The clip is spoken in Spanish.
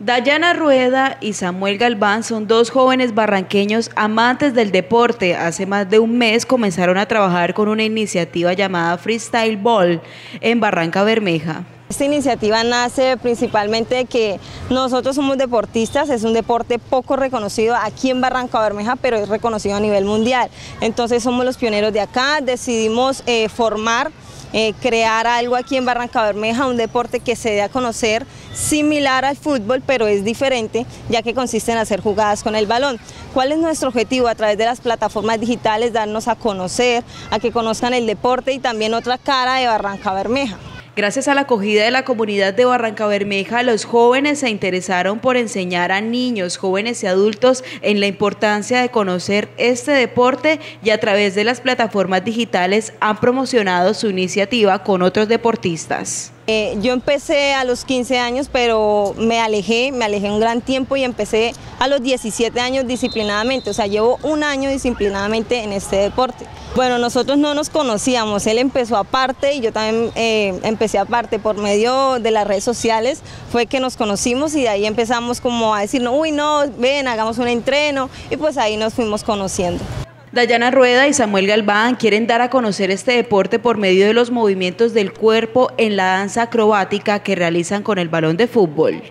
Dayana Rueda y Samuel Galván son dos jóvenes barranqueños amantes del deporte. Hace más de un mes comenzaron a trabajar con una iniciativa llamada Freestyle Ball en Barranca Bermeja. Esta iniciativa nace principalmente de que nosotros somos deportistas, es un deporte poco reconocido aquí en Barranca Bermeja, pero es reconocido a nivel mundial. Entonces somos los pioneros de acá, decidimos eh, formar eh, crear algo aquí en Barranca Bermeja, un deporte que se dé a conocer similar al fútbol, pero es diferente, ya que consiste en hacer jugadas con el balón. ¿Cuál es nuestro objetivo? A través de las plataformas digitales, darnos a conocer, a que conozcan el deporte y también otra cara de Barranca Bermeja. Gracias a la acogida de la comunidad de Barranca Bermeja, los jóvenes se interesaron por enseñar a niños, jóvenes y adultos en la importancia de conocer este deporte y a través de las plataformas digitales han promocionado su iniciativa con otros deportistas. Eh, yo empecé a los 15 años, pero me alejé, me alejé un gran tiempo y empecé a los 17 años disciplinadamente, o sea, llevo un año disciplinadamente en este deporte. Bueno, nosotros no nos conocíamos, él empezó aparte y yo también eh, empecé aparte por medio de las redes sociales, fue que nos conocimos y de ahí empezamos como a decir, uy no, ven, hagamos un entreno y pues ahí nos fuimos conociendo. Dayana Rueda y Samuel Galván quieren dar a conocer este deporte por medio de los movimientos del cuerpo en la danza acrobática que realizan con el balón de fútbol.